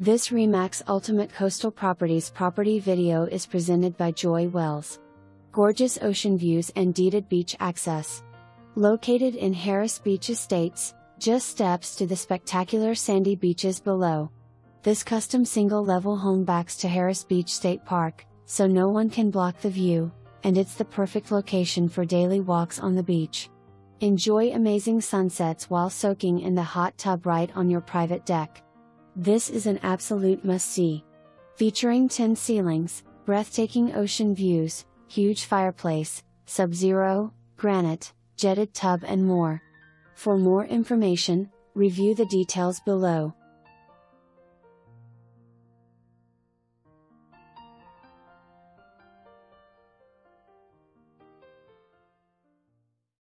This Remax Ultimate Coastal Properties property video is presented by Joy Wells. Gorgeous ocean views and deeded beach access. Located in Harris Beach Estates, just steps to the spectacular sandy beaches below. This custom single level home backs to Harris Beach State Park, so no one can block the view, and it's the perfect location for daily walks on the beach. Enjoy amazing sunsets while soaking in the hot tub right on your private deck. This is an absolute must see. Featuring 10 ceilings, breathtaking ocean views, huge fireplace, sub zero, granite, jetted tub, and more. For more information, review the details below.